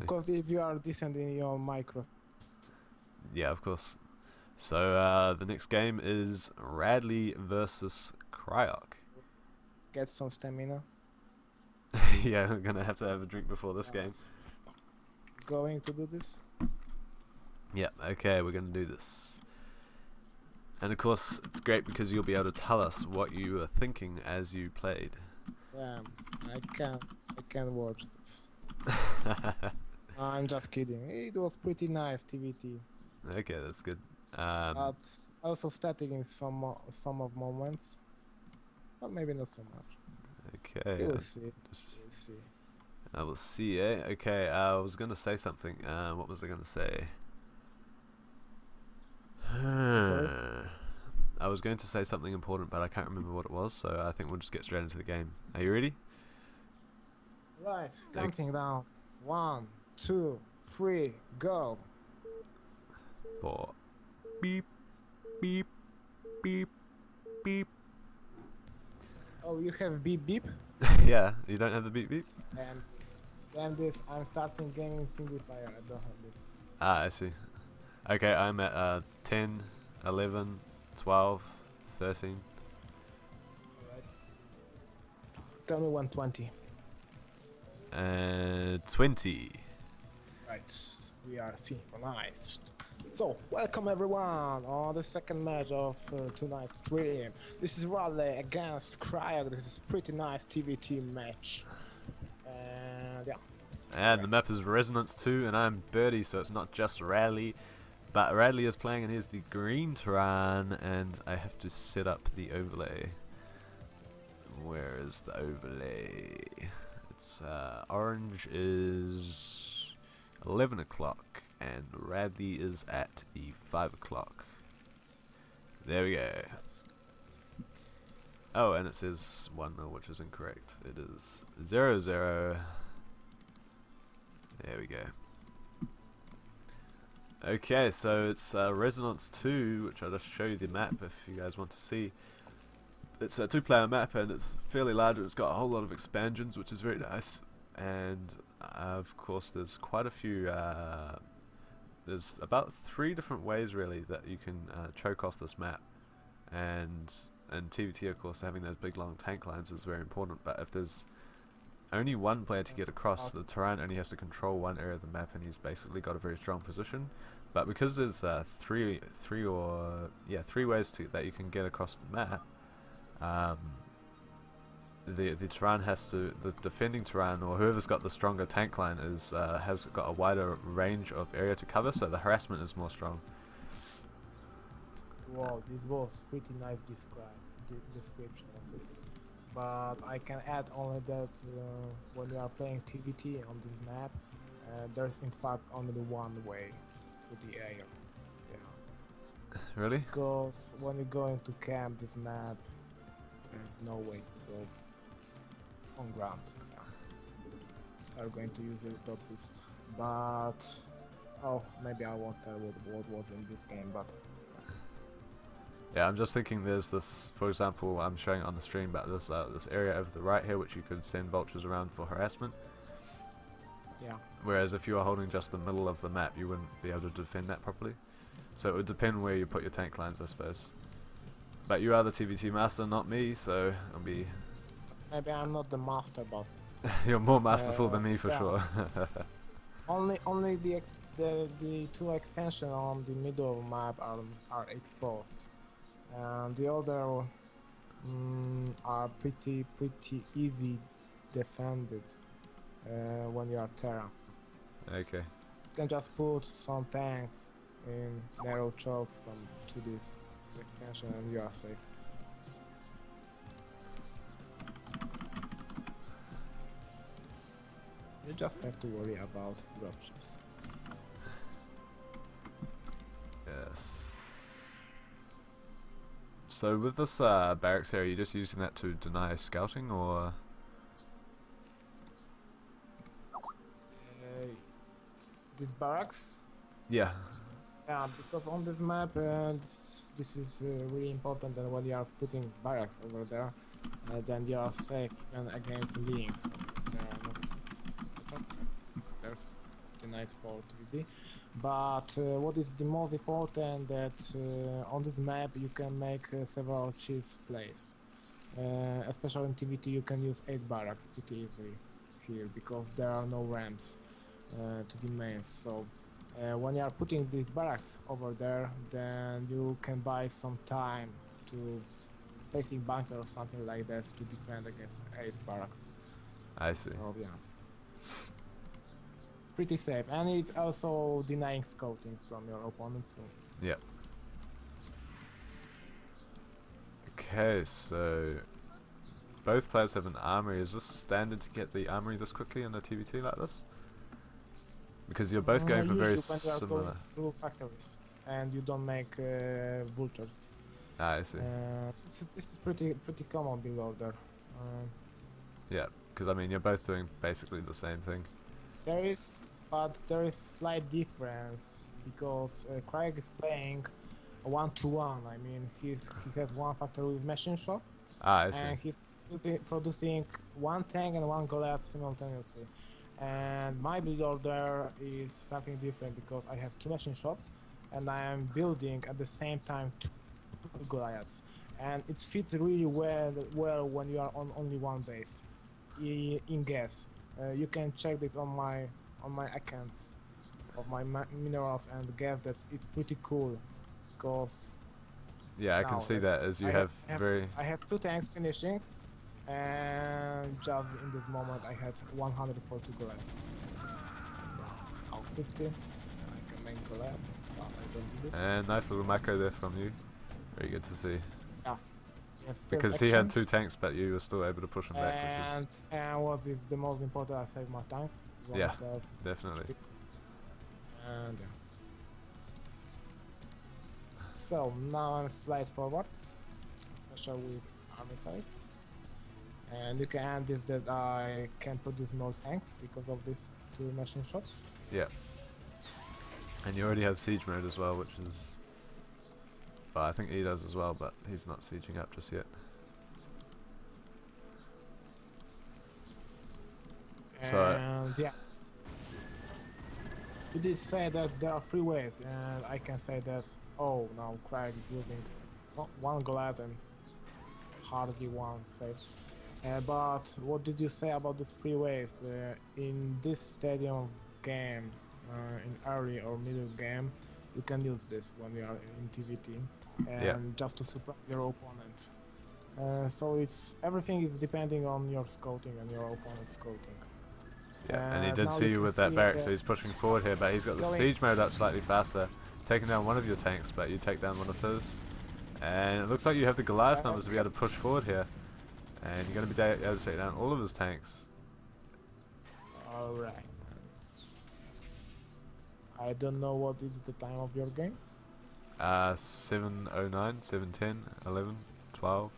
Of course, if you are decent in your micro. Yeah, of course. So uh, the next game is Radley versus Cryoc. Get some stamina. yeah, I'm gonna have to have a drink before this game. Going to do this? Yeah, okay, we're gonna do this. And of course, it's great because you'll be able to tell us what you were thinking as you played. Yeah, I can I can watch this. I'm just kidding. It was pretty nice TVT. okay, that's good. Um, but also static in some some of moments. But maybe not so much. okay. We'll uh, see. We'll see. I will see, eh? Okay, uh, I was gonna say something. Uh, what was I gonna say? I was going to say something important, but I can't remember what it was, so I think we'll just get straight into the game. Are you ready? Right, counting down. One, two, three, go. Four. Beep, beep, beep, beep. Oh, you have beep beep. yeah, you don't have the beep beep? And this. Damn this, I'm starting gaming single player. I don't have this. Ah, I see. Okay, I'm at uh, 10, 11, 12, 13. Alright. Tell me 120. And 20. Right, we are synchronized. So, welcome everyone on the second match of uh, tonight's stream. This is Radley against Cryoc. This is pretty nice TVT match. And yeah, And the map is Resonance 2, and I'm Birdie, so it's not just Radley. But Radley is playing, and here's the green Terran, and I have to set up the overlay. Where is the overlay? It's uh, orange is 11 o'clock, and Radley is at the 5 o'clock. There we go. Oh, and it says 1 0, which is incorrect. It is 0 0. There we go. Okay, so it's uh, Resonance 2, which I'll just show you the map if you guys want to see. It's a two player map and it's fairly large, it's got a whole lot of expansions, which is very nice. And of course, there's quite a few. Uh, there's about three different ways really that you can uh, choke off this map. And and TVT, of course, having those big long tank lines is very important. But if there's only one player to get across, the Terran only has to control one area of the map, and he's basically got a very strong position. But because there's uh, three, three or yeah, three ways to that you can get across the map, um, the the Terran has to the defending Terran or whoever's got the stronger tank line is uh, has got a wider range of area to cover, so the harassment is more strong. wow. This was pretty nice describe de- description of this. But I can add only that uh, when you are playing TVT on this map, uh, there's in fact only one way for the air. Yeah. Really? Because when you're going to camp this map, there's no way to go on ground. Yeah. Are going to use your top troops, but oh, maybe I won't tell what, what was in this game. But Yeah, I'm just thinking there's this, for example, I'm showing it on the stream, but there's uh, this area over the right here which you could send vultures around for harassment. yeah, Whereas if you were holding just the middle of the map, you wouldn't be able to defend that properly. So it would depend where you put your tank lines, I suppose. But you are the TVT master, not me, so I'll be. Maybe I'm not the master, but You're more masterful than Uh, me for yeah. sure. only only the ex- the the two expansion on the middle of map are are exposed, and the other mm, are pretty pretty easy defended uh, when you are Terra. okay. You can just put some tanks in narrow chokes from to this expansion and you are safe. You just have to worry about dropships. Yes. So with this uh, barracks area, are you just using that to deny scouting, or Uh, this barracks yeah? Yeah, because on this map, uh, this, this is uh, really important that when you are putting barracks over there, uh, then you are safe and against links. If there are no links. There's- pretty nice for TVT. But uh, what is the most important that uh, on this map you can make uh, several cheese plays. Uh, especially in TVT you can use 8 barracks pretty easily here because there are no ramps uh, to the mains. So uh, when you are putting these barracks over there, then you can buy some time to placing bunker or something like that to defend against 8 barracks. I see. So yeah. Pretty safe, and it's also denying scouting from your opponents. So Yep. Okay, so both players have an armory. Is this standard to get the armory this quickly in a TVT like this? Because you're both Uh, going for very usually when you are similar. through factories and you don't make uh, vultures. Ah, I see. Uh, this is this is pretty pretty common build order. Uh, Yeah, because I mean you're both doing basically the same thing. There is, but there is slight difference because uh, Cryoc is playing one to one. I mean, he's he has one factory with machine shop. Ah, I see. and he's producing one tank and one Goliath simultaneously. And my build order is something different because I have two machine shops and I am building at the same time two Goliaths. And it fits really well well when you are on only one base in gas. Uh, you can check this on my on my accounts of my minerals and gas. That's it's pretty cool because Yeah, I can see that as you I have, have- very. I have two tanks finishing, and just in this moment I had 140 gallets. Now 50. I can make gallet, but I don't do this. And nice little macro there from you. Very good to see. Because he had two tanks, but you were still able to push him back, which And, and what is the most important, I saved my tanks. Yeah. definitely. And yeah. So now I'm slide forward, especially with army size. And you can add this that I can produce more tanks because of these two machine shops. Yeah. And you already have siege mode as well, which is. I think he does as well, but he's not sieging up just yet. So, And yeah. You did say that there are three ways, and I can say that. Oh, now Cryoc is using o- one Glad and hardly one saved. Uh, but what did you say about these three ways? Uh, in this stadium game, uh, in early or middle game, you can use this when you are in TVT, and Yeah. just to surprise your opponent. Uh, so it's everything is depending on your scouting and your opponent's scouting. Yeah, and he Uh, did see you with that barrack, so he's pushing forward here, but he's got the siege mode up slightly faster, taking down one of your tanks, but you take down one of his. And it looks like you have the Goliath numbers to be able to push forward here. And you're going to be able to take down all of his tanks. Alright. I don't know what is the time of your game. Uh, 709, 710, 11, 12,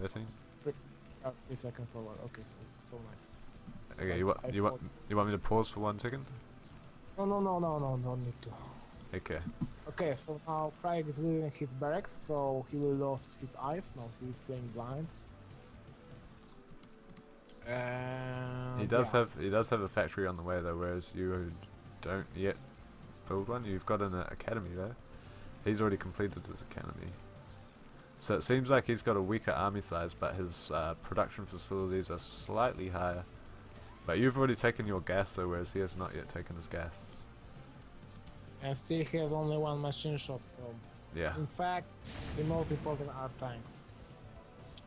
13. Three, uh, three seconds forward. Okay, so so nice. Okay, you, wa- you, wa- you want me to pause for one second? No, no, no, no, no, no need to. Okay. Okay, so now Cryoc is leaving his barracks, so he will lose his eyes. Now he is playing blind. And He does yeah. have he does have a factory on the way though, whereas you don't yet build one. You've got an uh, academy there. He's already completed his academy. So it seems like he's got a weaker army size, but his uh, production facilities are slightly higher. But you've already taken your gas though, whereas he has not yet taken his gas. and still he has only one machine shop. So Yeah. In fact, the most important are tanks.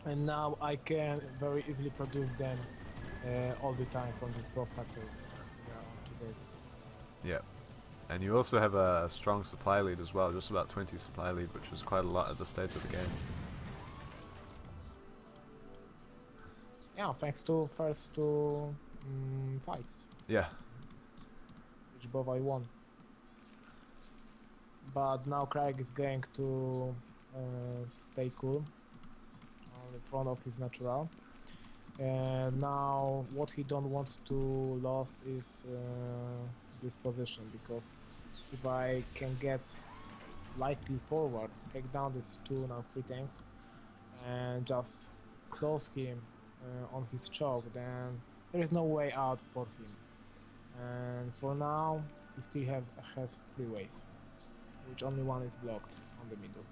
And now I can very easily produce them uh, all the time from these both factories. We on two bases. Yeah. And you also have a strong supply lead as well, just about 20 supply lead, which is quite a lot at this stage of the game. Yeah, thanks to first two um, fights, Yeah. which both I won. But now Cryoc is going to uh, stay cool on the front of his natural. And now what he don't want to lost is uh, this position because if I can get slightly forward, take down these two now three tanks, and just close him uh, on his choke, then there is no way out for him. And for now, he still have has three ways, which only one is blocked on the middle.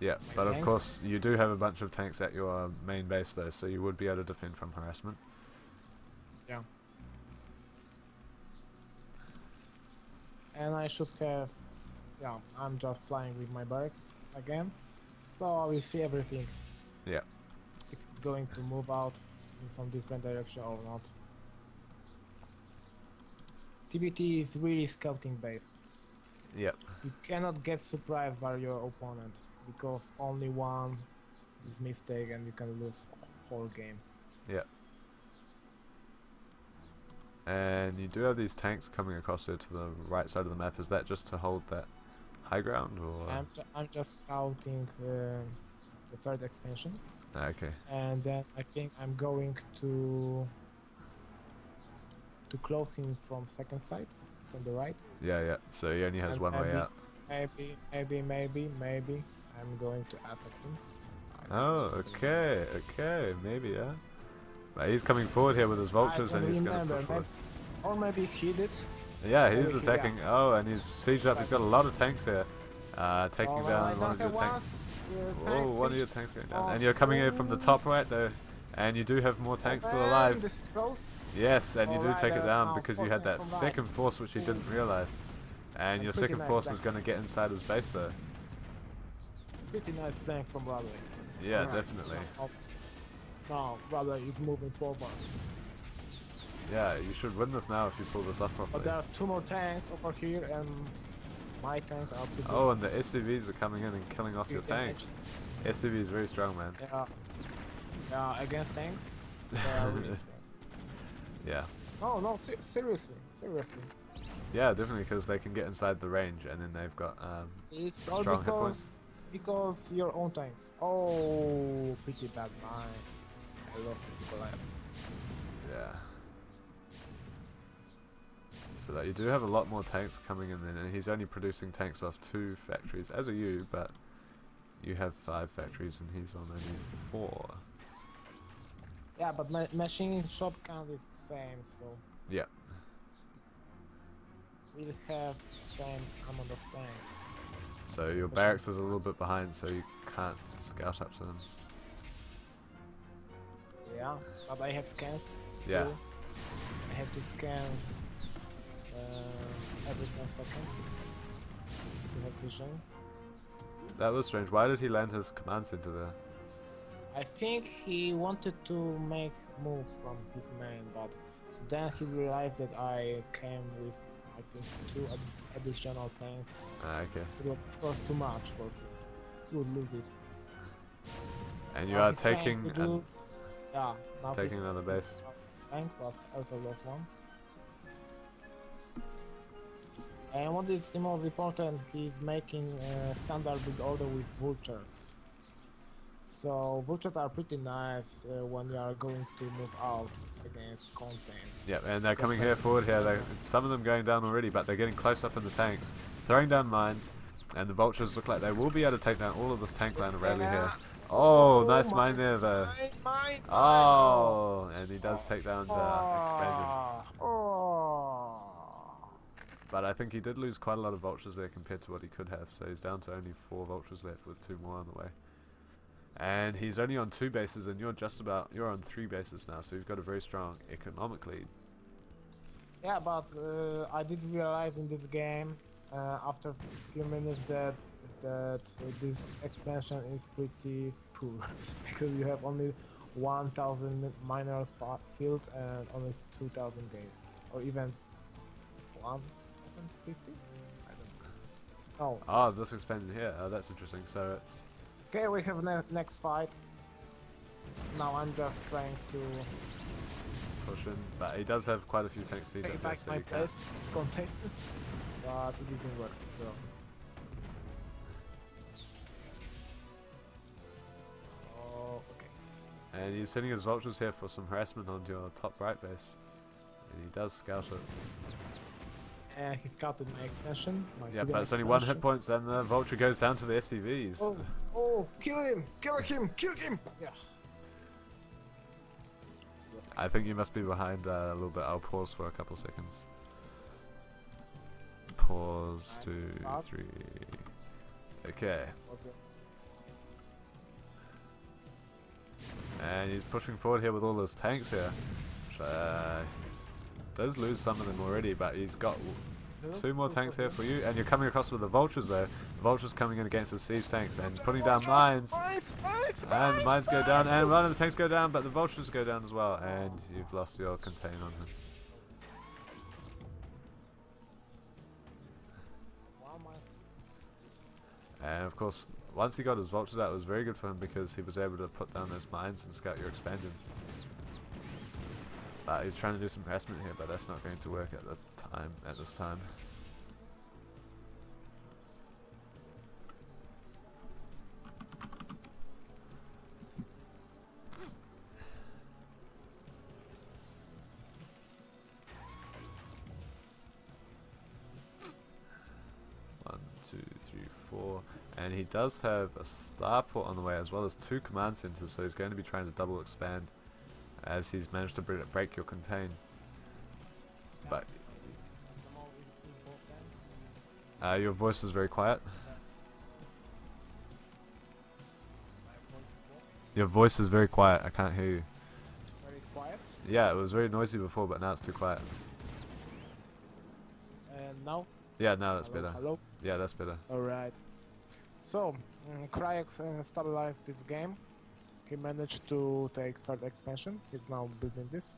Yeah, My but of course you do have a bunch of tanks at your main base though, so you would be able to defend from harassment. Yeah. And I should have, yeah, I'm just flying with my barracks again, so I will see everything. Yeah. If it's going to move out in some different direction or not. TVT is really scouting based. yeah You cannot get surprised by your opponent because only one is mistake and you can lose whole game. And you do have these tanks coming across here to the right side of the map. Is that just to hold that high ground or? I'm, ju- I'm just scouting uh, the third expansion, Ah, okay. and then I think I'm going to to close him from second side, from the right. Yeah, yeah. So he only has And one way out. Maybe, maybe, maybe, maybe I'm going to attack him. I Oh, know. okay, okay, maybe, yeah. But he's coming forward here with his vultures and he's going to push forward. Or maybe he did. Yeah, maybe he's he- attacking. Oh, and he's sieged up. He's got a lot of tanks here. Uh, taking oh, down one of your tanks. uh, tanks one of your tanks going down. Oh, And you're coming in from the oh. top right though. And you do have more tanks still alive. This is close. Yes, and you do take it down because you had that tanks from right. second force which you didn't realize. And your second force is going to get inside his base though. Pretty nice flank from Radley. Yeah, definitely. Now, now Radley is moving forward. Yeah, you should win this now if you pull this off properly. But there are two more tanks over here, and my tanks are pretty. Oh, and the SCVs are coming in and killing off your tanks. SCV is very strong, man. Yeah. Yeah, against tanks. Really. Yeah. No, no, se- seriously, seriously. Yeah, definitely because they can get inside the range and then they've got um, It's all because because your own tanks. Oh, pretty bad mine. I lost Nikolai's. Yeah. So that you do have a lot more tanks coming in then, and he's only producing tanks off two factories, as are you, but you have five factories and he's on only four. Yeah, but my machine shop count is the same, so Yeah. we'll have same amount of tanks. So your barracks is a little bit behind, so you can't scout up to them. Yeah, but I have scans. Yeah. I have to scans uh, every 10 seconds to have vision. That was strange. Why did he land his commands into there? I think he wanted to make move from his main, but then he realized that I came with I think two ad- additional tanks. Ah, okay. It was of course too much for him. He would lose it. And you are taking and yeah, now taking he's another base. tank, but also lost one. And what is the most important, he's making a standard build order with vultures. So vultures are pretty nice uh, when you are going to move out against content. Yep, and they're coming here forward here. They, some of them going down already, but they're getting close up in the tanks, throwing down mines, and the vultures look like they will be able to take down all of this tank line around here. Oh, nice my mine there though. Mine, mine, Oh, and he does take down the expansion. Oh, oh. But I think he did lose quite a lot of vultures there compared to what he could have, so he's down to only four vultures left with two more on the way. And he's only on two bases, and you're just about you're on three bases now, so you've got a very strong economic lead. Yeah, but uh, I did realize in this game uh, after a few minutes that that this expansion is pretty poor because you have only 1,000 miners fields and only 2,000 gates, or even 1,050. I don't know. Oh, Ah, this expansion here. Oh, that's interesting. So it's okay. We have ne- next fight. Now I'm just trying to push in, but he does have quite a few tanks siege take back so my place of containment, but it didn't work. So. And he's sending his vultures here for some harassment onto your top right base, and he does scout it. And he scouted my expansion. My Yeah, but it's only one hit points, and the vulture goes down to the SCVs. Oh, oh, kill him! Kill him! Kill him! Yeah. I think you must be behind uh, a little bit. I'll pause for a couple seconds. Pause, two, three. Okay. And he's pushing forward here with all those tanks here. Which, uh, does lose some of them already, but he's got two more tanks here for you. And you're coming across with the vultures there. The vultures coming in against the siege tanks and putting down mines. And the mines go down, and one of the tanks go down, but the vultures go down as well. And you've lost your contain on mine. And of course, once he got his vultures out, it was very good for him because he was able to put down those mines and scout your expansions. But he's trying to do some harassment here, but that's not going to work at the time. At this time. And he does have a starport on the way as well as two command centers, so he's going to be trying to double expand as he's managed to break your contain. But Some more in- in both them. uh, your voice is very quiet. My voice is what? Your voice is very quiet. I can't hear you. Very quiet. Yeah, it was very noisy before, but now it's too quiet. And now? Yeah, now that's hello, better. Hello. Yeah, that's better. Alright. So, mm, Cryox uh, stabilized this game. He managed to take third expansion. He's now building this.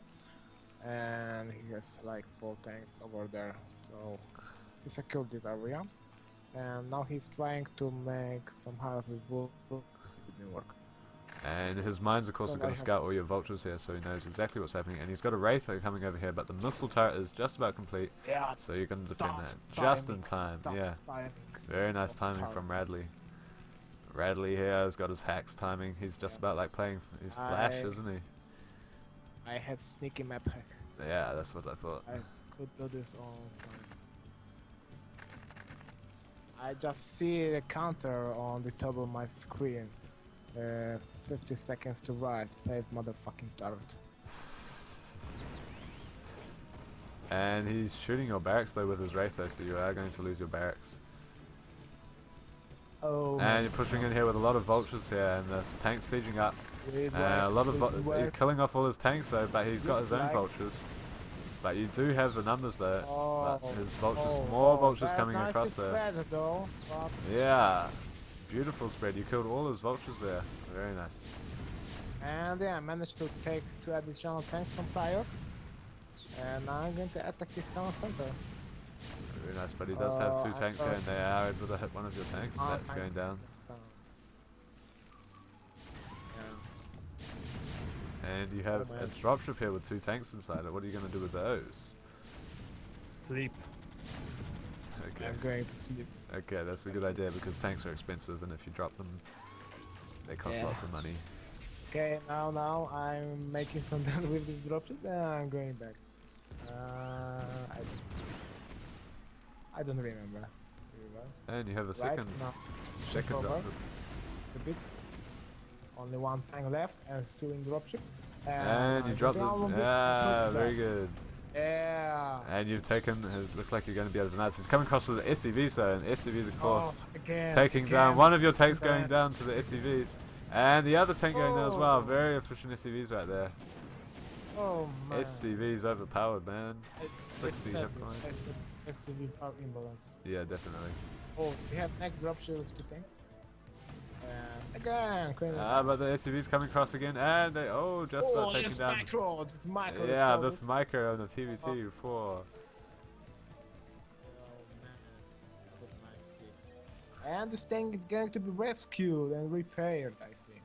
And he has like four tanks over there. So, he secured this area. And now he's trying to make some house with. It didn't work. And his mines, of course, going to scout all your vultures here, so he knows exactly what's happening. And he's got a wraith coming over here, but the missile turret is just about complete, Yeah, so you're going to defend that just in time. Yeah. Very nice timing from. Radley. Radley here has got his hacks timing. He's just about like playing his Flash, isn't he? I had sneaky map hack. Yeah, that's what I thought. I could do this all. I just see the counter on the top of my screen. Uh, 50 seconds to right, place motherfucking turret. And he's shooting your barracks though with his wraith though, so you are going to lose your barracks. Oh, And you're pushing in here with a lot of vultures here, and the tanks sieging up. Uh, a lot of with you're killing off all his tanks though, but he's got his own vultures. But you do have the numbers there. Oh, but his vultures, oh, more oh, vultures coming nice across there. spread though, Yeah, beautiful spread. You killed all those vultures there. Very nice. and yeah, I managed to take two additional tanks from Cryoc. And now I'm going to attack his command center. Very nice, but he does have two Uh, I tanks here, and they are able to hit one of your tanks. Ah, That's going down. Yeah. And you have a man. dropship here with two tanks inside it. What are you going to do with those? Sleep. Okay. I'm going to sleep. Okay, that's a good idea because tanks are expensive, and if you drop them, they cost Yeah. lots of money. Okay, now now I'm making some done with this dropship, then I'm going back. Uh, I, I don't remember. And you have a Right second, shift second dropship. a bit. Only one tank left and two in dropship. And you I'm drop down on them. Yeah, very good. Yeah. And you've taken, it looks like you're going to be able to deny. He's coming across with the SCVs though, and SCVs of course. Oh, again, taking again, down one of your tanks going bad down to the SCVs. And the other tank going down as well. Oh. Very efficient SCVs right there. Oh man. SCVs overpowered, man. I- I 60 said hit it, points. I said SCVs are imbalanced. Yeah, definitely. Oh, we have next dropship with two tanks. Again, Ah, but the SCVs coming across again, and they, oh, just oh, about taking this down. micro, this micro. Yeah, so this micro on the TVT Oh. before. Man, that was nice. to see. And this thing is going to be rescued and repaired, I think.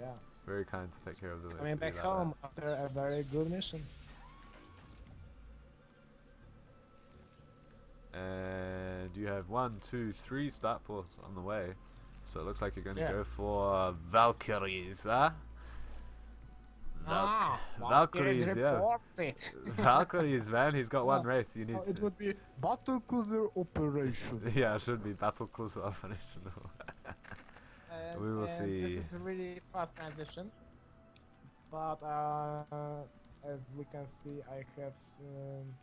Yeah, Very kind to take care of the coming back home after a very good mission. And you have one, two, three start ports on the way. So it looks like you're going to Yeah. go for Valkyries, huh? Val- ah, Valkyries, yeah. Valkyries, man. He's got one wraith. You need. Oh, it would be battle cruiser operation. yeah, it should be battle cruiser operation. And, We will and This is a really fast transition. But uh, as we can see, I have. Um,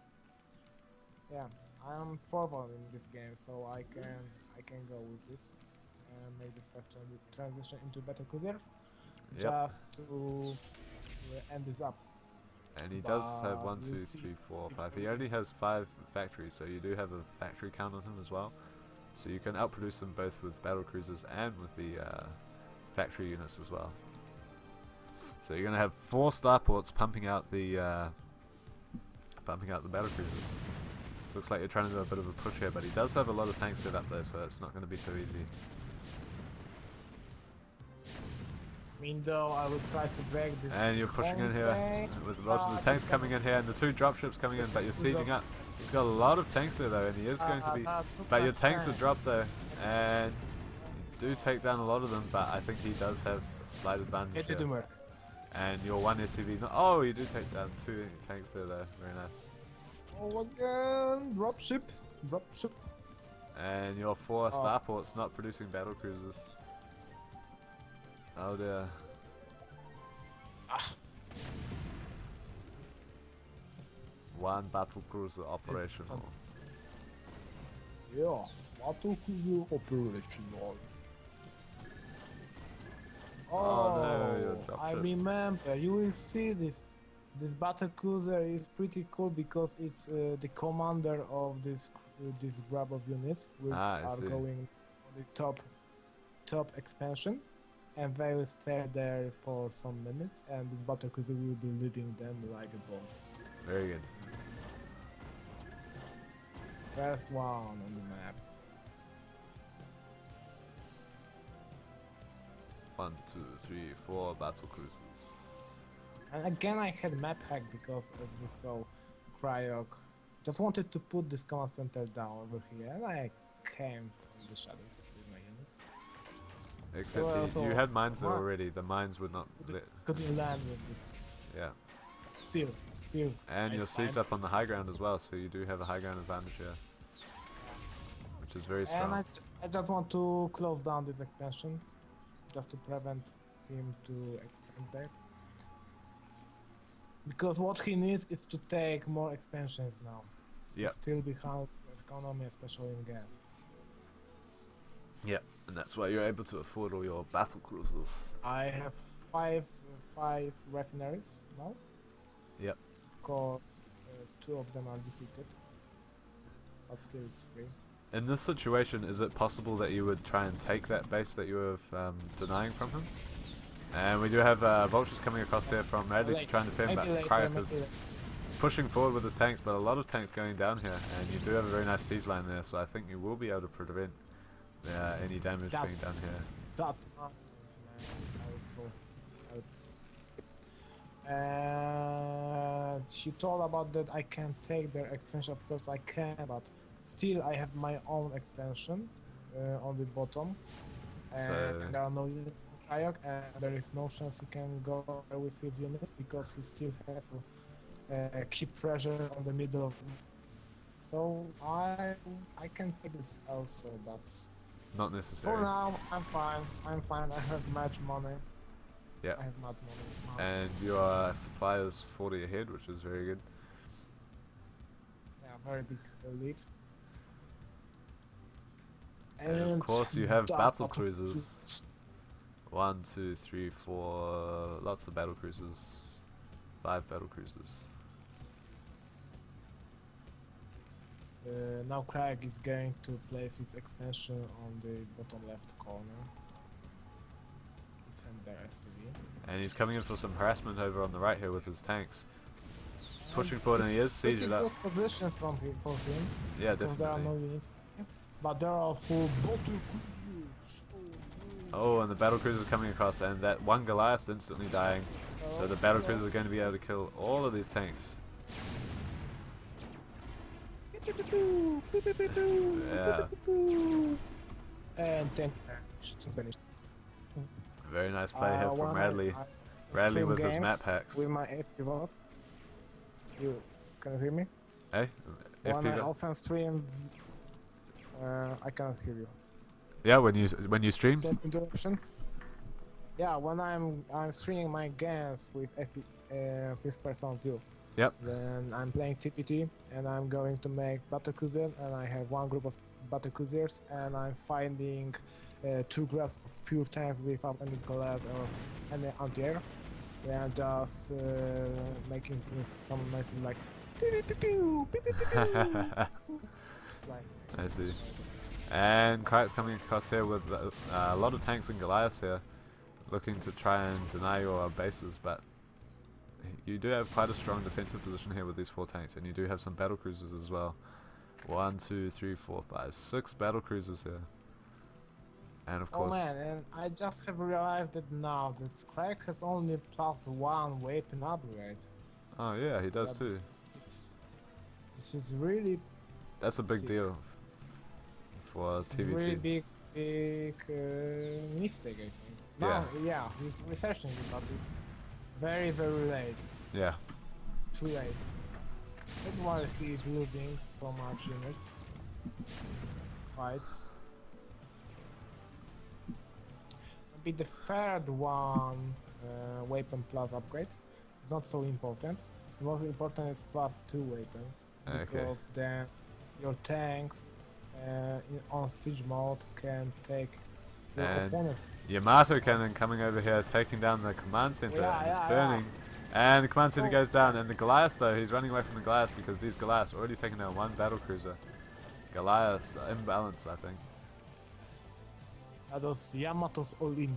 yeah, I'm forward in this game, so I can I can go with this and make this fast tran- transition into better cruisers Yep. just to uh, end this up. And he does have But one, two, three, four, five. He only has five factories, so you do have a factory count on him as well. So you can outproduce him both with battle cruisers and with the uh, factory units as well. So you're gonna have four starports pumping out the uh, pumping out the battle cruisers. Looks like you're trying to do a bit of a push here, but he does have a lot of tanks set up there, so it's not going to be so easy. I mean, though I will try to break this. And you're pushing in here with lots of the tanks coming in here, and the two dropships coming in, but you're With the- sieging up. He's got a lot of tanks there though, and he is going to uh, be. But your tanks are dropped tanks. though, and you do take down a lot of them, but I think he does have a slight advantage Hit here. And your one SCV, oh, you do take down two tanks there though, very nice. Oh, again! Dropship! Dropship! And your four Oh. starports not producing battle cruisers. Oh dear. Ah. One battle cruiser operational. Yeah, battle cruiser operational. Oh, no, Oh, I remember. You will see this. This battle cruiser is pretty cool because it's uh, the commander of this uh, this grab of units, which Ah, are see. going on the top top expansion, and they will stay there for some minutes, and this battle cruiser will be leading them like a boss. Very good. First one on the map. One, two, three, four battle cruisers. And again, I had map hack because, as we saw, Cryoc just wanted to put this command center down over here, and I came from the shadows with my units. Except Well, he- you so had mines there already. The mines would not. Couldn't, Let, couldn't land with this. yeah. Still, still. And you're it's sieged fine. up on the high ground as well, so you do have a high ground advantage here. Which is very strong. And strong. I, j- I just want to close down this expansion, just to prevent him to expand there. Because what he needs is to take more expansions now. Yeah. Still behind with economy, especially in gas. Yep. And that's why you're able to afford all your battle cruisers. I have five five refineries now. Yep. Of course, uh, two of them are depleted, but still it's free. In this situation, is it possible that you would try and take that base that you were um, denying from him? And we do have uh, vultures coming across here from Radley to try and defend, but maybe later, Cryoc maybe is pushing forward with his tanks, but a lot of tanks going down here, and you do have a very nice siege line there, so I think you will be able to prevent uh, any damage That- being done here. That happens, man. Also, and she told about that I can take their expansion. Of course, I can, but still, I have my own expansion uh, on the bottom, and So- there are no units in Cryoc, and there is no chance he can go with his units because he still have to uh, keep pressure on the middle of. So I I can take this also, but Not necessary. for now, I'm fine. I'm fine. I have much money. Yeah. I have much money. And your supply is 40 ahead, which is very good. yeah, very big elite. And of course you have battle cruisers. One, two, three, four. Lots of battle cruisers. Five battle cruisers. Uh, now Cryoc is going to place its expansion on the bottom left corner. Send their SCV. And he's coming in for some harassment over on the right here with his tanks. Pushing forward and he is sieged up. good position from him, for him Yeah, because there are no definitely. units. For him, but there are four battle cruisers. Oh. Oh, and the battle cruiser coming across, and that one Goliath instantly dying. So the battle yeah. cruiser are going to be able to kill all of these tanks. Yeah. And finished. finished. Very nice play Uh, here from Radley. Radley with his map hacks. With my FP. You can you hear me? Hey, when I often stream, uh, I cannot hear you. Yeah, when you when you stream. Same interruption. Yeah, when I'm I'm streaming my games with FP, uh, fifth person view. Yep. Then I'm playing TVT and I'm going to make Battlecruiser and I have one group of Battlecruisers and I'm finding uh, two groups of pure tanks without any collapse or any anti-air. They are just uh, making some, some noises like I see. And Kraut's coming across here with uh, a lot of tanks and Goliaths here, looking to try and deny your bases, but you do have quite a strong defensive position here with these four tanks, and you do have some battle cruisers as well. One, two, three, four, five, six battle cruisers here. And of course. Oh man, and I just have realized that now that Crack has only plus one weapon upgrade. oh yeah, he does Yeah, too. This, this, is really, That's a big sick. deal for this is really TVT. big, big uh, mistake. I think. Yeah. No, yeah, he's researching it, but it's very, very late. Yeah, Too late. That's why he's losing so much units. Fights. Maybe the third one, uh, weapon plus upgrade, is not so important. The most important is plus two weapons Okay. because then your tanks uh, in, on siege mode can take your And opponent's Yamato cannon coming over here, taking down the command center. Yeah, and it's yeah, burning. And the command center Oh. goes down. And the Goliath, though, he's running away from the Goliath because these Goliaths already taken down one battle cruiser. Goliath's imbalance, I think. uh, those Yamatos all in.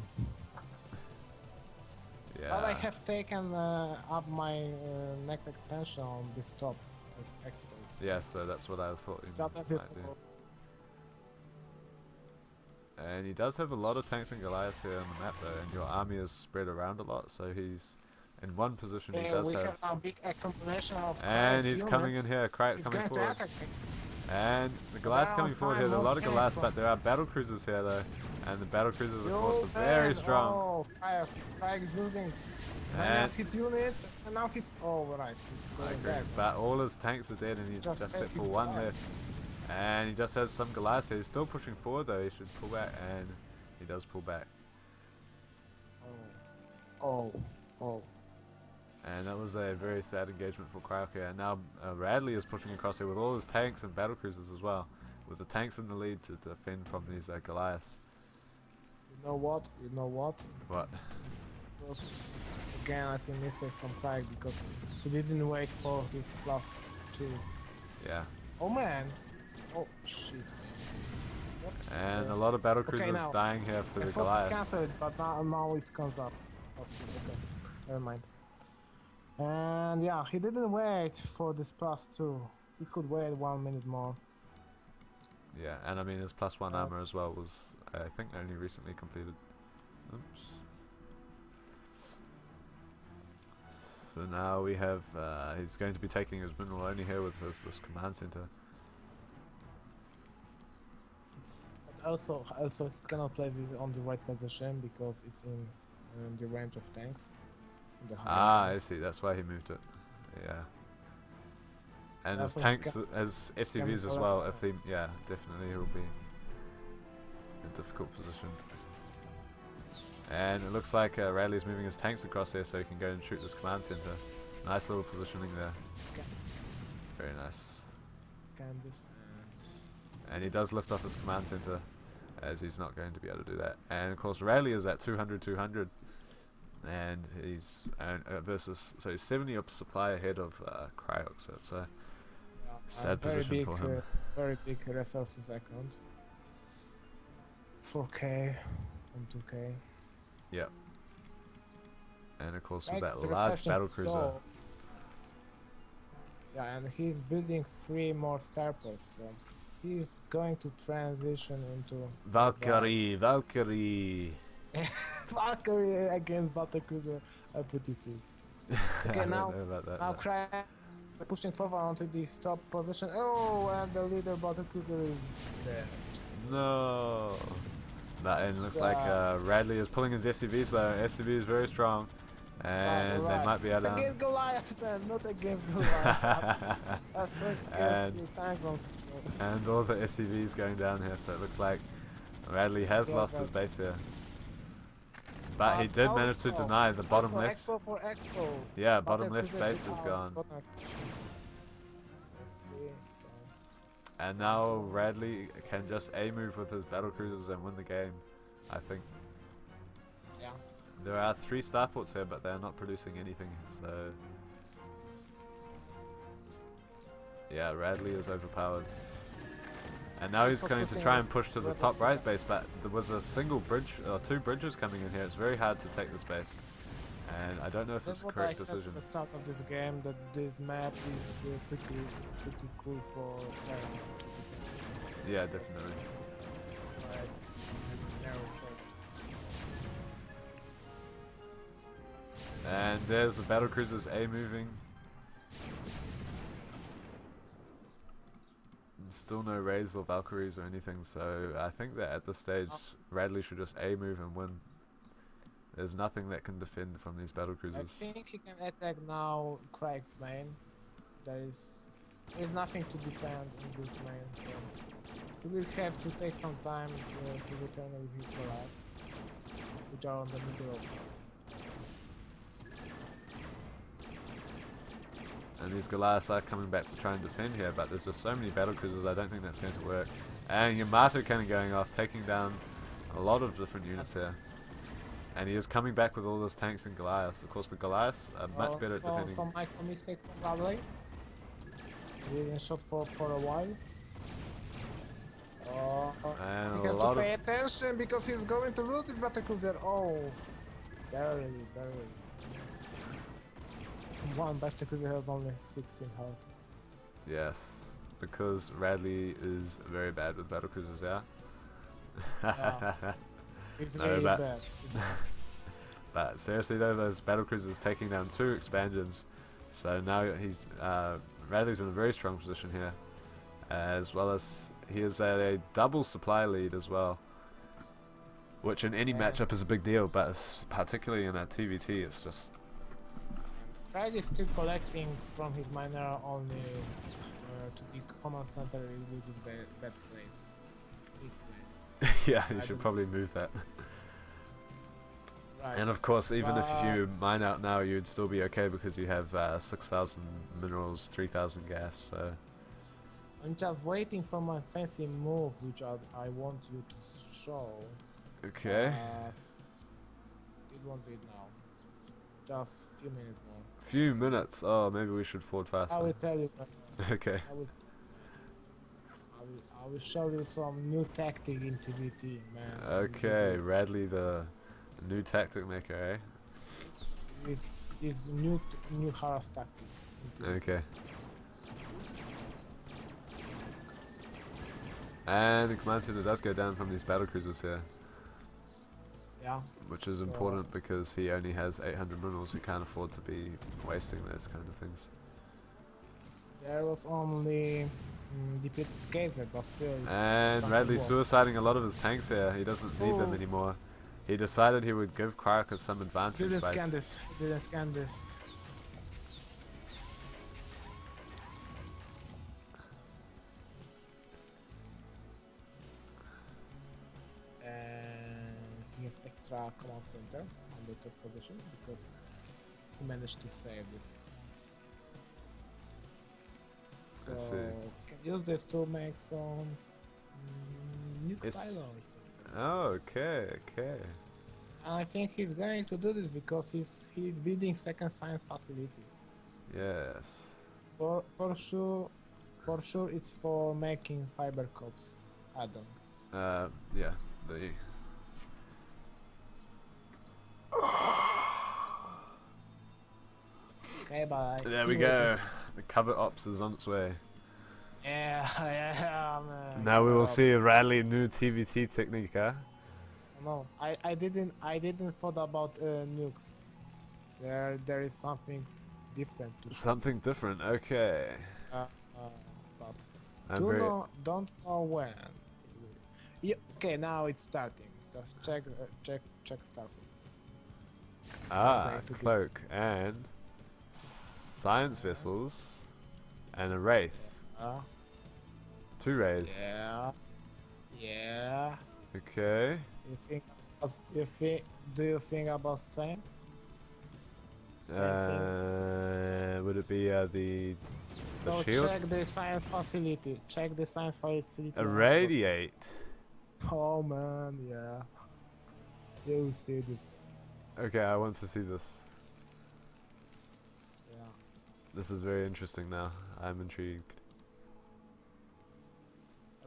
Yeah. But I have taken uh, up my uh, next expansion on this top with experts. Yeah, so that's what I thought he Just as it might do. And he does have a lot of tanks and Goliaths here on the map, though, and your army is spread around a lot, so he's in one position he does we have. have a big accumulation of And he's coming in here, He's coming forward. And the glass coming forward here. time, There are a lot of glass, but there are battle cruisers here though. And the battle cruisers, of course, are very strong. Oh, Cryoc is losing And his units, and now he's. Oh, right, he's I going agree. back. But all his tanks are dead, and he's Just just set for one left. And he just has some glass here. He's still pushing forward though. He should pull back, and he does pull back. Oh, oh, oh. And that was a very sad engagement for here. And now uh, Radley is pushing across here with all his tanks and battle cruisers as well. With the tanks in the lead to defend from these uh, Goliaths. You know what? You know what? What? It was again I think mistake from Cryoc because he didn't wait for his plus two. Yeah. Oh man! Oh shit. What? And Uh, a lot of battle Okay, cruisers now, dying here for I the Goliath. cancelled but now, now it comes up. Okay, never mind. And yeah, he didn't wait for this plus two. He could wait one minute more. Yeah, and I mean his plus one Uh, armor as well was I think only recently completed. Oops. So now we have uh, he's going to be taking his mineral only here with his this command center. But also, also he cannot place it on the right position because it's in um, the range of tanks. Ah. I see. That's why he moved it. Yeah. And his tanks as SCVs as well. If he, yeah, definitely he'll be in a difficult position. And it looks like uh, Radley's moving his tanks across there so he can go and shoot this command center. Nice little positioning there. Candice, Very nice. And And he does lift off his command center as he's not going to be able to do that. And of course Radley is at 200 200 and he's uh, uh, versus so he's 70 up supply ahead of uh, Cryoc so it's a yeah, Sad very position big, for him. Uh, very big resources account. 4k and 2k. Yeah. And of course with that large battle cruiser flow. Yeah, and he's building three more starports, so he's going to transition into Valkyrie Valkyrie Valkyrie against Battlecruiser uh, PTC. I Okay, now- that, Now Cryoc pushing forward onto this top position. Oh, and the leader Battlecruiser is dead. no that and looks like uh, Radley is pulling his SCVs though SCV is very strong and right. they might be able to Against Goliath, man, not against Goliath. That's right, And- the on and all the SCVs going down here so it looks like Radley has Yeah, lost his base here But he did manage to deny the bottom left. Expo for Expo. Yeah, oh, bottom left base is gone. bottom expansion. Free, so- And now Radley can just A move with his battle cruisers and win the game. I think. Yeah. There are three starports here, but they're not producing anything, so. Yeah, Radley is overpowered. And now He's going to try and push to the top right base, but with a single bridge, or two bridges coming in here, it's very hard to take this base. And I don't know if That's it's a what I correct said decision. at the start of this game that this map is uh, pretty pretty cool for playing to defensive. Yeah, definitely. Right. Narrow tracks. And there's the battle cruisers A moving. Still no raids or Valkyries or anything, so I think that at this stage Radley should just A move and win. There's nothing that can defend from these battle cruisers. I think he can attack now Craig's main. There is there is nothing to defend in this main, so he will have to take some time uh, to return with his Goliaths, which are on the middle And these Goliaths are coming back to try and defend here, but there's just so many battle cruisers, I don't think that's going to work. And Yamato cannon going off, taking down a lot of different units here. And he is coming back with all those tanks and Goliaths. Of course, the Goliaths are much better at so, defending. Some micro mistake from Radley. He didn't shot for, for a while. Oh, And a have lot to of pay attention because he's going to lose this battle cruiser. Oh, barely, barely. One battle cruiser has only 16 health. Yes, because Radley is very bad with battle cruisers, yeah. Yeah. It's No, but- bad. But seriously though, those battle cruisers taking down two expansions, so now he's uh, Radley's in a very strong position here, as well as he is at a double supply lead as well, which in any Yeah. matchup is a big deal, but particularly in a TVT, it's just Craig is still collecting from his miner only uh, to the command center, which is bad, bad place. This place. yeah, you I should probably move that. Right. And of course, even if Uh, you mine out now, you'd still be okay because you have uh, 6,000 minerals, 3,000 gas. So I'm just waiting for my fancy move, which I, I want you to show. okay, Uh, it won't be now. Just a few minutes more. Few minutes. Oh, maybe we should forward faster. I will tell you. okay, I will. I will. I will show you some new tactic in TVT, man. okay. Radley, the new tactic maker, eh? This is new t- new harass tactic. Okay. And the command center does go down from these battle cruisers here, Yeah. which is So- important because he only has 800 minerals. He can't afford to be wasting those kind of things. There was only mm, depleted geyser, but still. And Radley's suiciding a lot of his tanks here. He doesn't need them Oh. anymore. He decided he would give Quarkus some advantage. Didn't scan this. Didn't scan this. Extra command center on the top position because he managed to save this. So can use this to make some mm, nuke It's- silo. Oh, okay, okay. I think he's going to do this because he's he's building second science facility. Yes. For for sure, for sure it's for making covert ops add-on. Uh, yeah. The I there we go. The covert ops is on its way. Yeah, yeah, man. Now we will Uh, see Radley new TVT technique, huh? No, I I didn't I didn't thought about uh, nukes. There there is something different to Something different. Okay. uh, uh, but I'm do very. know, don't know when. Yeah, okay, now it's starting. Just check uh, check check starters. Ah, cloak and science vessels and a wraith. Uh, Two wraiths. yeah, yeah. Okay. You think you think, do you think about same? Same thing. Uh, would it be uh, the the So shield? check the science facility. Check the science facility. Irradiate. Oh man, yeah. You see this. Okay, I want to see this. This is very interesting now. I'm intrigued.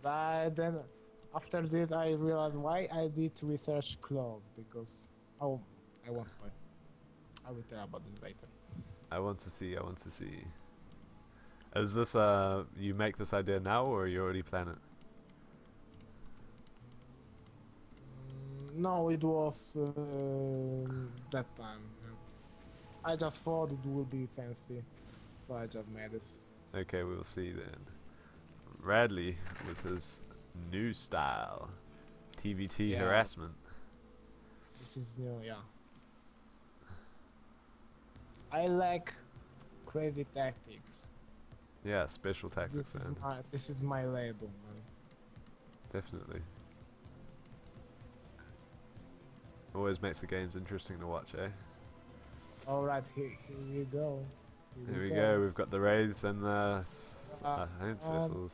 But I then after this I realized why I did to research cloud because oh I won't spoil. I will tell about this later. I want to see. I want to see. Is this uh you make this idea now or you already plan it? Mm, No, it was um that time. I just thought it would be fancy, just made this. Okay, we'll see then. Radley with his new style. TVT Yeah. harassment. This is new, yeah. I like crazy tactics. Yeah, special tactics This is my this is my label, man. Definitely. Always makes the games interesting to watch, eh? All right, here, here we go. Here we go, we've got the raids and the Uh, uh, Heinz um.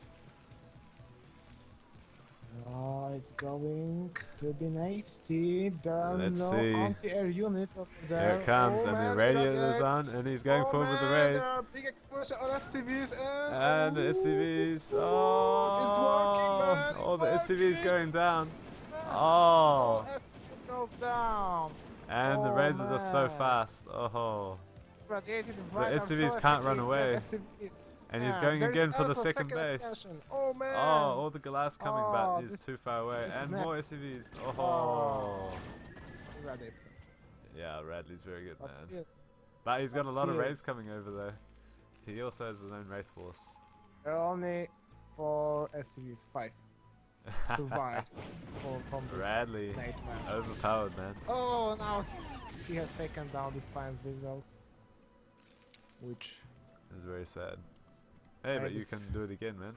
Oh, it's going to be nasty. There are Let's no see. anti-air units over there. Here it comes, oh, and man, the radiator's is on, and he's going oh, forward with the man, raids. There are big explosion on SCVs and, And the SCVs. Oh, it's working, man. oh, the it's SCVs going down. Man, Oh. SCVs goes down. And the Oh, raiders are so fast. Oh. Radiated right are SCVs so can't run away. And he's going again for the second base. expansion. Oh ah, man! Oh, all the glass coming Oh, back. Ah, he's this- too far away. And more SCVs. Ah. Oh. Oh. Rather stopped. Yeah, Radley's very good, man. But he's got a lot of raids coming over there. He also has his own wraith force. there are only four SCVs, five survived from, from this Radley, nightmare. overpowered, man. Oh, now he's, he has taken down the science vessels, which is very sad. Hey, but you can do it again, man.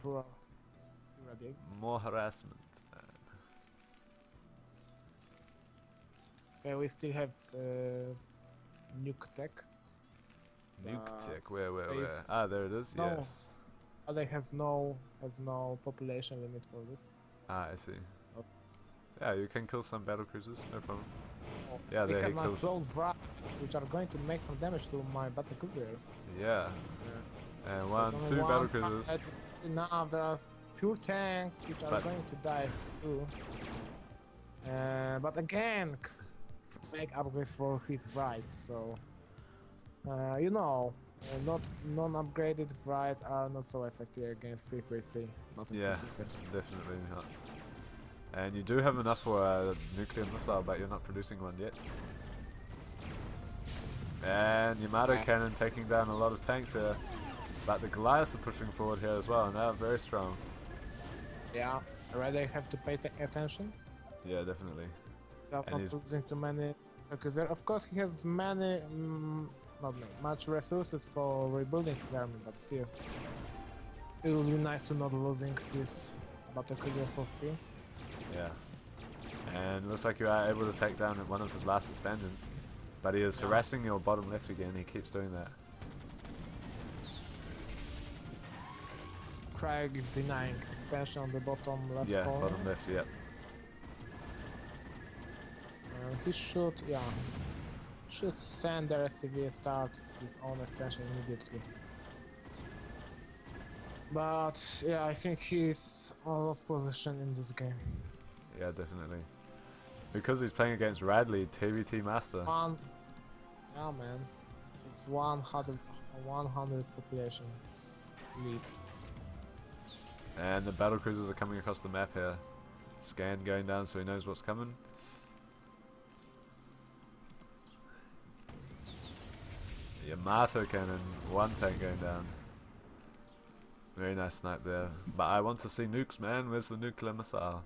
More harassment. man. Okay, we still have uh, nuke tech. Nuke tech. Where, where, where? Ah, there it is. no- Yes. Other has no has no population limit for this. Ah, I see. Oh. Yeah, you can kill some battle cruisers, no problem. Oh, Yeah, we there he have kills. control wrath, which are going to make some damage to my battle cruisers. Yeah. Yeah. And one, two battle cruisers. Now there are pure tanks which are But- going to die too. Uh, but again, make upgrades for his rides, So uh, you know, uh, not non-upgraded rides are not so effective against 333 battle Yeah. cruisers. Definitely not. And you do have enough for a nuclear missile, but you're not producing one yet. And Yamato Yeah. cannon taking down a lot of tanks here. But the Goliaths are pushing forward here as well, and they are very strong. Yeah, rather have to pay t- attention. Yeah, definitely. Of And not he's- losing too many because there, of course he has many mm, not many, much resources for rebuilding his army but still it will be nice to not losing this battle cruiser for free Yeah. And looks like you are able to take down one of his last expansions. But he is Yeah. harassing your bottom left again, he keeps doing that. Craig is denying expansion on the bottom left yeah, corner bottom left, yep. Uh, he should yeah should send the SCV start his own expansion immediately but yeah I think he's on lost position in this game Yeah, definitely. Because he's playing against Radley, TVT Master. One, yeah, man. It's 100, 100 population lead. And the battle cruisers are coming across the map here. Scan going down so he knows what's coming. Yamato cannon, one tank going down. Very nice snipe there. But I want to see nukes, man. Where's the nuclear missile?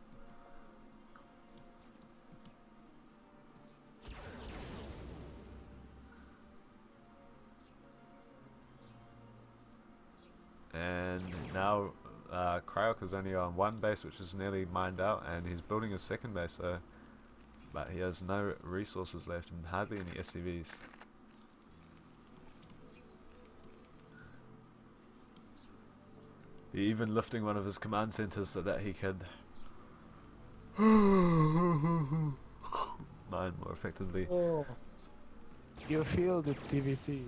And now uh, Cryoc is only on one base, which is nearly mined out, and he's building a second base. So, but he has no resources left and hardly any SCVs. He even lifting one of his command centers so that he could mine more effectively. Oh, you feel the TVT.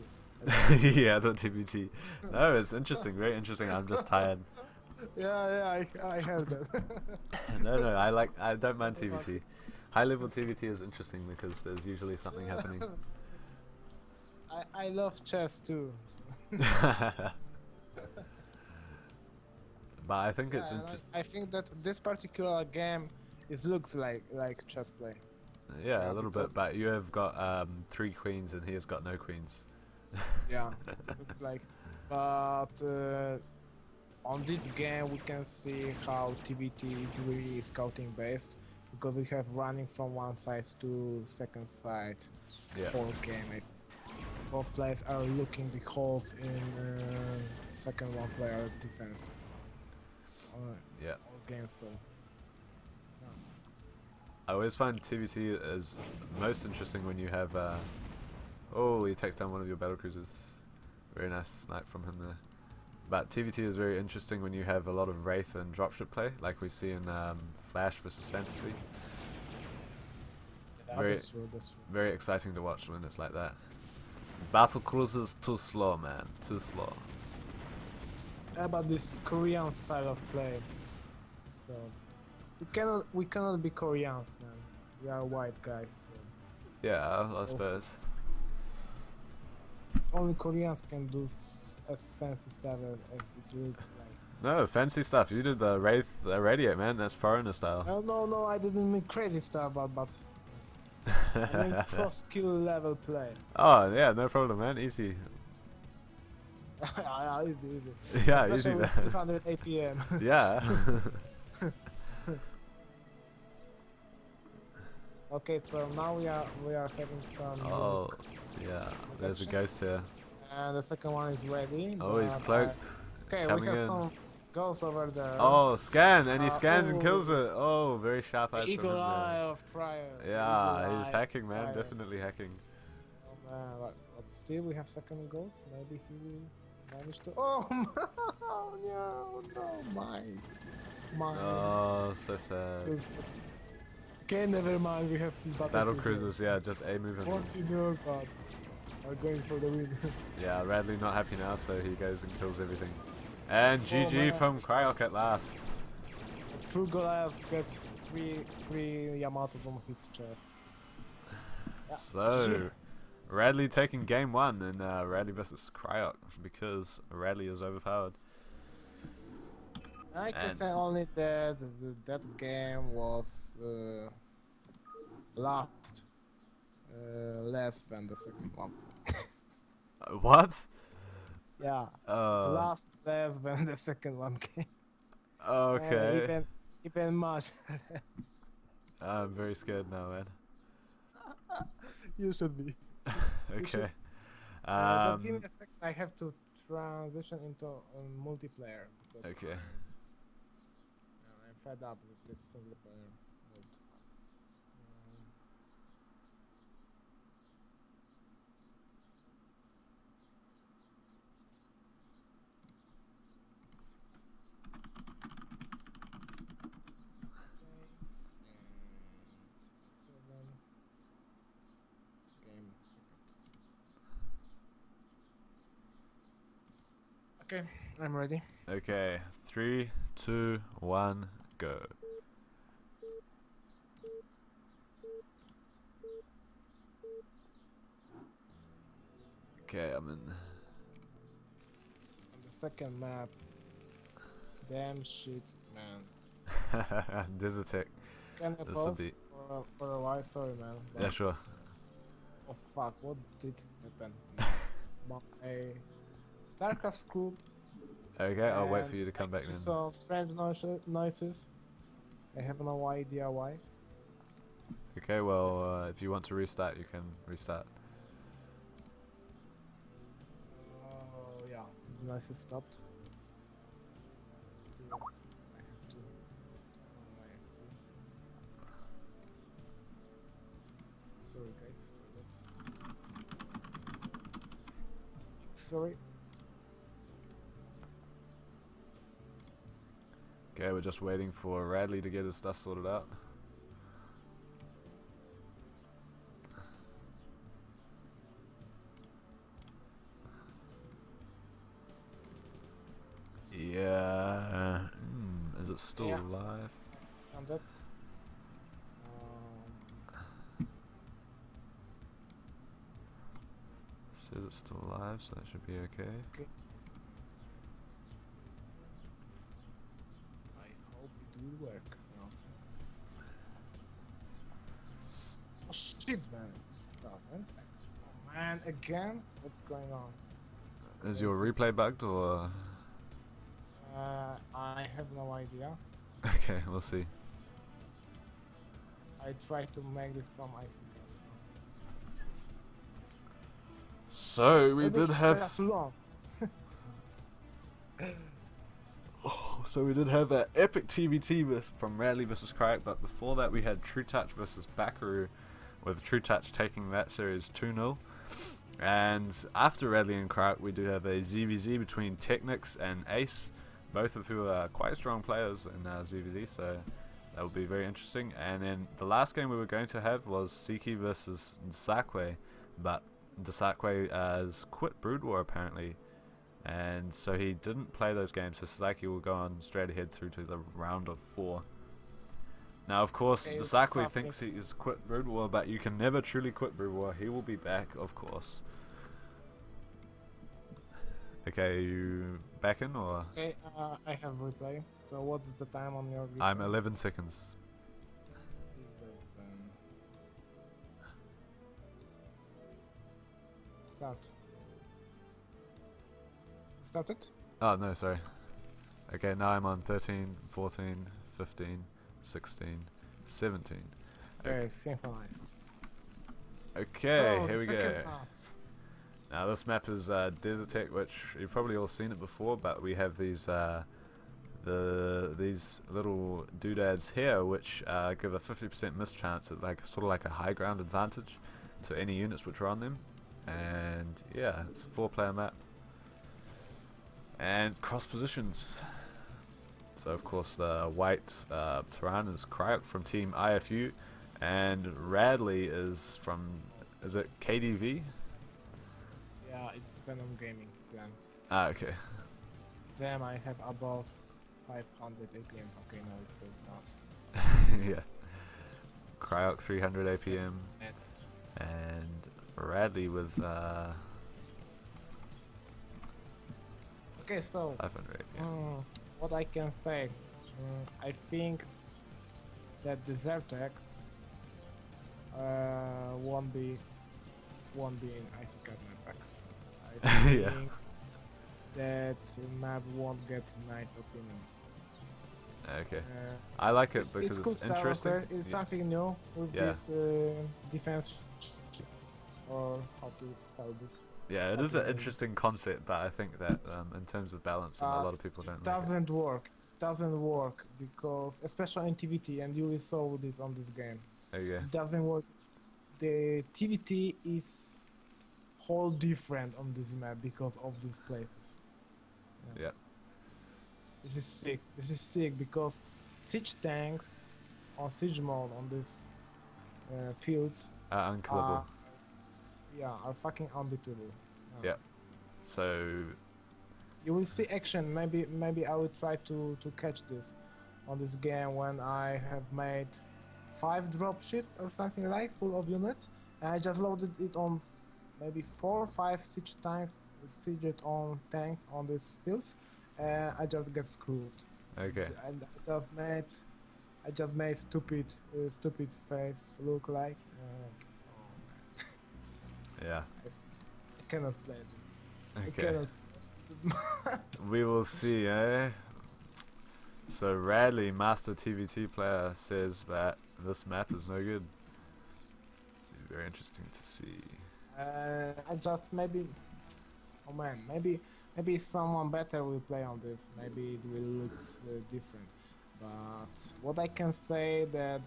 yeah, the TVT. No, it's interesting, very interesting. I'm just tired. Yeah, yeah, I, I heard that. no, no, I like, I don't mind TVT. High level TVT is interesting because there's usually something happening. I, I love chess too. but I think it's Yeah, interesting. I think that this particular game is looks like like chess play. Yeah, yeah, a little bit. But you have got um, three queens and he has got no queens. Yeah, looks like. But uh, on this game, we can see how TVT is really scouting based because we have running from one side to second side Yeah. whole game. Both players are looking the holes in uh, second one player defense. Uh, Yeah. all game so. I always find TVT is most interesting when you have. Uh, oh, he takes down one of your battle cruisers. Very nice snipe from him there. But TVT is very interesting when you have a lot of Wraith and dropship play, like we see in um, Flash versus Fantasy. Yeah, Very- true. Very exciting to watch when it's like that. Battle cruisers too slow, man. Too slow. Yeah, but this Korean style of play. So we cannot we cannot be Koreans, man. We are white guys. So Yeah, I, I suppose. Only Koreans can do s- as fancy stuff as, it's really like. No, fancy stuff. You did the Wraith the Radiate, man. That's foreigner style. No, no, no. I didn't mean crazy stuff, but but I mean pro skill level play. oh, yeah, no problem, man. Easy. yeah, easy, easy. Yeah, Especially easy, with man. 200 APM. yeah. okay, so now we are we are having some. oh, look, yeah. There's a ghost here. And the second one is ready. Oh, he's cloaked. Okay, we have in. some ghosts over there. Oh, scan, and he Uh, scans and oh. kills it. Oh, very sharp eyes eagle eye of Trial. Yeah, he's hacking, man. Definitely hacking. Oh man, but, but still we have second ghost. Maybe he will manage to. Oh no, no, mine, mine. Oh, so sad. Okay, never mind. We have the battle, Battle cruisers, yeah, just A moving. Once you know, but are going for the win. Yeah, Radley not happy now, so he goes and kills everything. And Oh, GG man. from Cryoc at last. True Goliath gets three three Yamatos on his chest. Yeah, So, GG. Radley taking game one in uh, Radley versus Cryoc because Radley is overpowered. I can And- say only that the, that game was uh, last uh, less than the second one. Uh, what? yeah, Uh, last less than the second one game. Uh, okay. even even much less. I'm very scared now, man. you should be. You should- okay. Uh, just give me Um, a second. I have to transition into um, multiplayer okay. uh, I'm fed up with this single player mode. Um, Games and seven. Game second. Okay, I'm ready. Okay. Three, two, one, go. Okay, I'm in. The second map. Damn shit, man. Desertec. Can you This'll pause be- for, a- for a while? Sorry, man. Yeah, sure. Oh fuck, what did happen? My StarCraft scoop. Okay, I'll wait for you to come back then. Some strange noises. I have no idea why. Okay, well, uh, if you want to restart, you can restart. Oh yeah, the noises stopped. Still, I have to turn on my SC. sorry guys. Sorry. We're just waiting for Radley to get his stuff sorted out. Yeah. Mm, is it still Yeah. live? Found that. Um, Says it's still live, so that should be okay. okay. I hope it will work. No. Oh shit, man! It doesn't. Oh man, again? What's going on? Is your replay bugged or? Uh, I have no idea. Okay, we'll see. I tried to make this from ICK. So we did have. Oh, so we did have an epic TVT from Radley versus Crack, but before that we had TrutaCz versus Bakuryu, with TrutaCz taking that series 2 0. And after Radley and Crack, we do have a ZVZ between TechnicS and Ace, both of who are quite strong players in uh, ZVZ, so that will be very interesting. And then the last game we were going to have was Sziky versus dsaqwe, but dsaqwe has quit Brood War apparently and so he didn't play those games. So Sasaki will go on straight ahead through to the round of four. Now, of course, Okay, Sasaki. thinks he has quit Brood War, but you can never truly quit Brood War. He will be back, of course. Okay, are you back in or? Okay, uh, I have replay. So what is the time on your replay? I'm 11 seconds. Eleven. Start. Started? Oh, no, sorry. Okay, now I'm on 13, 14, 15, 16, 17. Okay, synchronized. Okay, so, here we go. half. Now this map is uh, Desert Tech, which you've probably all seen it before, but we have these uh, the these little doodads here, which uh, give a 50% miss chance at like sort of like a high ground advantage to any units which are on them. And yeah, it's a four-player map. And cross positions. So of course the white uh, is Cryoc from Team IFU, and Radley is from is it KDV? Yeah, it's Venom Gaming plan. Ah, okay. Damn, I have above 500 APM. Okay, now it goes down. yeah. Cryoc 300 APM And and Radley with uh, Okay, so 500 APM. mm, what I can say, mm, I think that Desertec uh, won't be won't be in iCCup map pack. I Yeah. think that map won't get nice opinion. Okay. Uh, I like it it's, because it's it's, cool style. interesting. okay? It's Yeah. something new with Yeah. this uh, defense, or how to spell this. Yeah, it is an interesting concept, but I think that um, in terms of balance, and a lot of people don't like it. doesn't work. Doesn't work because, especially in TVT, and you will saw this on this game. There you go. It doesn't work. The TVT is whole different on this map because of these places. Yeah. This is sick. This is sick because siege tanks on siege mode on these uh, fields Uh, unkillable. are, yeah, are fucking unbeatable. Yeah. so You will see action. Maybe maybe I will try to to catch this on this game when I have made five dropships or something like full of units. And I just loaded it on f- maybe four or five siege tanks, sieged on tanks on these fields, and I just get screwed. okay. And I just made I just made stupid uh, stupid face look like. Yeah. I cannot play this. I Okay. cannot. We will see, eh? So Radley, Master TVT player, says that this map is no good. Very interesting to see. Uh, I just maybe. Oh man, maybe maybe someone better will play on this. Maybe it will look uh, different. But what I can say that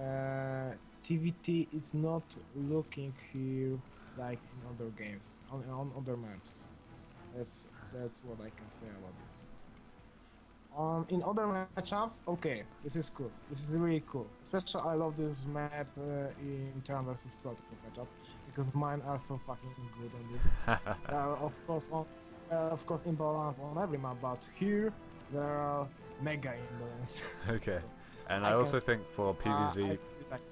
uh, activity is not looking here like in other games on, on other maps. That's that's what I can say about this. Um, in other matchups, okay, this is cool. This is really cool. Especially I love this map uh, in Terran vs Protoss matchup because mine are so fucking good on this. They are of course on, are of course imbalance on every map, but here there are mega imbalance. okay. So, And I I, also think for uh, PVZ, I like.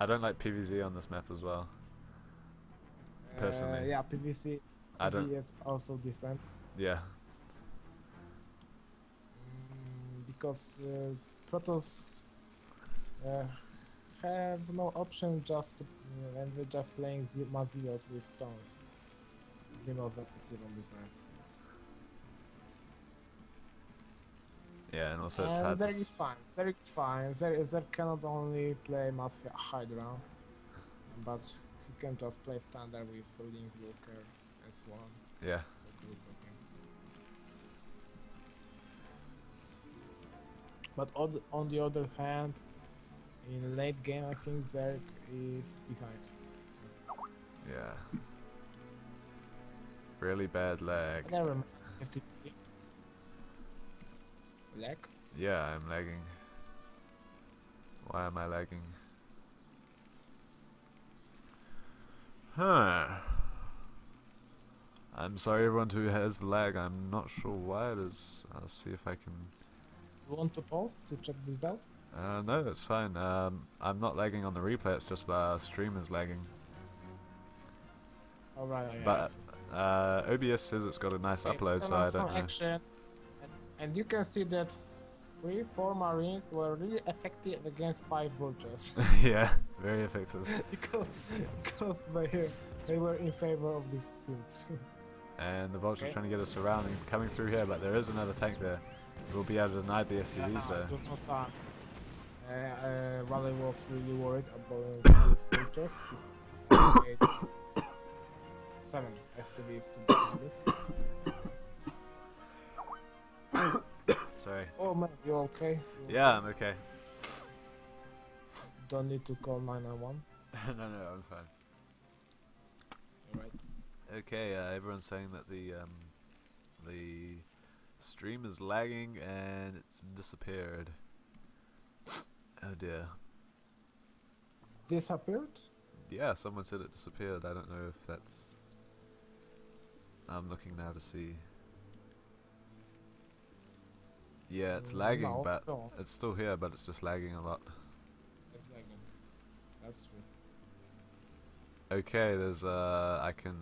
I don't like PVZ on this map as well. Personally. Uh, yeah, PVZ, I don't. Is also different Yeah. mm, because uh, Protoss uh, have no option just to, uh, and they're just playing Z- Mazios with stones. It's the most effective on this map. Yeah, and also it's and there is fine. There is fine. There, there cannot only play Mazia Hydra, but can just play standard with Link Walker and so on. Yeah. So him. But on, on the other hand, in late game, I think Zerg is behind. Yeah. Really bad lag. Never mind. Lag? Yeah, I'm lagging. Why am I lagging? Huh. I'm sorry everyone who has lag, I'm not sure why it is. I'll see if I can... You want to pause to check this out? Uh, no, it's fine. Um, I'm not lagging on the replay, it's just the stream is lagging. Alright, yeah, But uh, OBS says it's got a nice Okay, upload, so I don't know. action, and, and you can see that three, four Marines were really effective against five vultures. yeah, very effective. because because they, they were in favor of these fields. And the vulture's Okay. trying to get us around and coming through here, but there is another tank there. We'll be able to deny the SCVs Yeah, there. it was not time. Uh, uh, Radley was really worried about these vultures. Eight, seven SCVs to defend this. Sorry. Oh man, you okay? You Yeah, okay? I'm okay. Don't need to call 911. no, no, I'm fine. Alright. Okay, uh, everyone's saying that the um, the stream is lagging and it's disappeared. Oh dear. Disappeared? Yeah, someone said it disappeared. I don't know if that's. I'm looking now to see. Yeah, it's Mm, lagging, no, but no. it's still here, but it's just lagging a lot. It's lagging. That's true. Okay, there's uh, I can